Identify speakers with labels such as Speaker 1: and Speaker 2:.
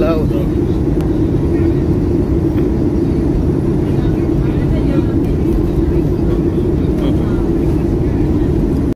Speaker 1: clothing.